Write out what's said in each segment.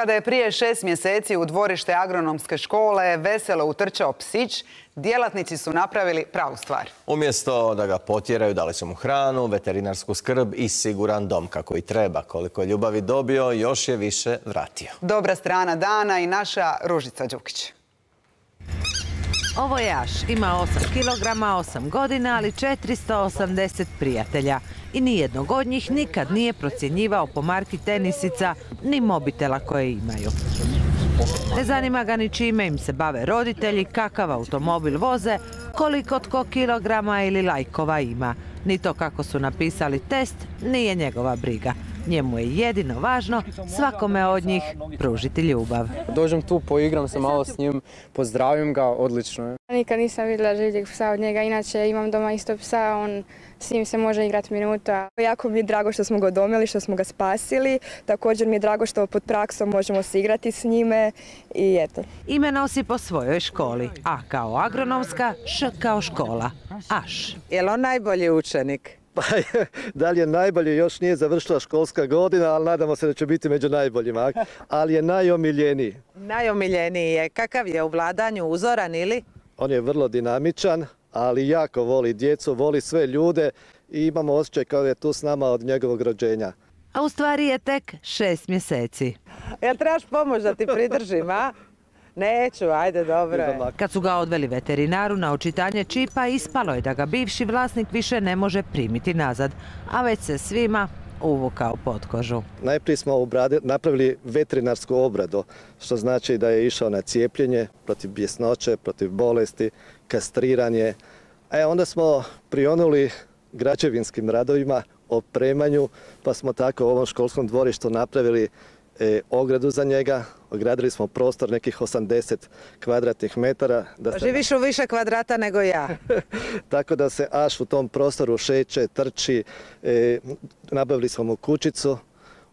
Kada je prije šest mjeseci u dvorište agronomske škole veselo utrčao psić, djelatnici su napravili pravu stvar. Umjesto da ga potjeraju, dali su mu hranu, veterinarsku skrb i siguran dom kako i treba. Koliko je ljubavi dobio, još je više vratio. Dobra strana dana i naša Ružica Đukić. Ovo je Aš, ima 8 kg, 8 godina, ali 480 prijatelja. I nijednog od njih nikad nije procjenjivao po marki tenisica ni mobitela koje imaju. Ne zanima ga ni čime im se bave roditelji, kakav automobil voze, koliko tko kilograma ili lajkova ima. Ni to kako su napisali test, nije njegova briga. Njemu je jedino važno svakome od njih pružiti ljubav. Dođem tu, poigram se malo s njim, pozdravim ga, odlično je. Nikad nisam vidjela živjeg psa od njega, inače imam doma isto psa, on s njim se može igrati minuta. Jako mi je drago što smo ga domili, što smo ga spasili. Također mi je drago što pod praksom možemo se igrati s njime i eto. Ime nosi po svojoj školi, A kao agronomska, Š kao škola, Aš. Je li on najbolji učenik? Pa da li je najbolji, još nije završila školska godina, ali nadamo se da će biti među najboljima. Ali je najomiljeniji. Najomiljeniji je. Kakav je u vladanju uzoran ili? On je vrlo dinamičan, ali jako voli djecu, voli sve ljude i imamo osjećaj kao je tu s nama od njegovog rođenja. A u stvari je tek šest mjeseci. Jel trebaš pomoć da ti pridržim, a? Neću, ajde, dobro Kad su ga odveli veterinaru na očitanje čipa, ispalo je da ga bivši vlasnik više ne može primiti nazad, a već se svima uvukao pod kožu. Najprije smo napravili veterinarsku obradu, što znači da je išao na cijepljenje protiv bjesnoće, protiv bolesti, kastriranje. E, onda smo prionuli građevinskim radovima, opremanju, pa smo tako u ovom školskom dvorištu napravili e, ogradu za njega. Ogradili smo prostor nekih 80 kvadratnih metara. Da Živiš u više kvadrata nego ja. Tako da se Aš u tom prostoru šeće, trči. E, nabavili smo mu kućicu.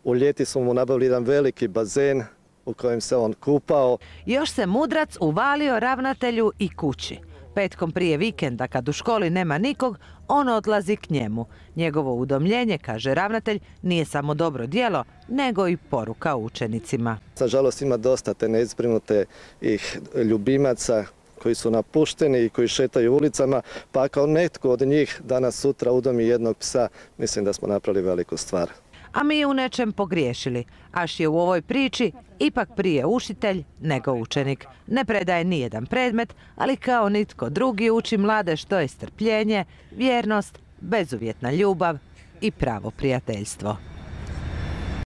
U ljeti smo mu nabavili jedan veliki bazen u kojem se on kupao. Još se mudrac uvalio ravnatelju i kući. Petkom prije vikenda, kad u školi nema nikog, on odlazi k njemu. Njegovo udomljenje, kaže ravnatelj, nije samo dobro dijelo, nego i poruka učenicima. Nažalost ima dosta te neizbrinute ih ljubimaca koji su napušteni i koji šetaju ulicama, pa kao netko od njih danas sutra udomi jednog psa, mislim da smo napravili veliku stvar a mi u nečem pogriješili. Aš je u ovoj priči ipak prije učitelj nego učenik. Ne predaje nijedan predmet, ali kao nitko drugi uči mlade što je strpljenje, vjernost, bezuvjetna ljubav i pravo prijateljstvo.